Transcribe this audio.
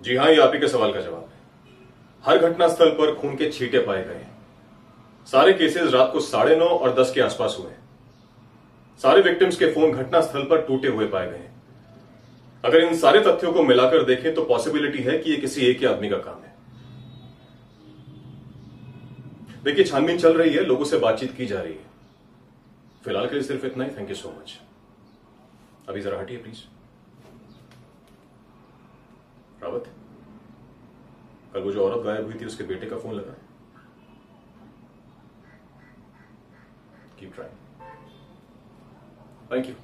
जी हाँ ये आप ही के सवाल का जवाब है। हर घटनास्थल पर खून के छींटे पाए गए हैं। सारे केसेस रात को साढ़े नौ और दस के आसपास हुए सारे विक्टिम्स के फ़ोन घटनास्थल पर टूटे हुए पाए गए हैं। अगर इन सारे तथ्यों को मिलाकर देखें तो पॉसिबिलिटी है कि ये किसी एक ही आदमी का काम है। देखिए, छानबीन चल रही है, लोगों से बातचीत की जा रही है। फ़िलहाल के लिए सिर्फ़ इतना ही। थैंक यू सो मच अभी जरा हटिए प्लीज़ रावत, कल वो जो औरत गायब हुई थी, उसके बेटे का फ़ोन लगा कीप ट्राइंग थैंक यू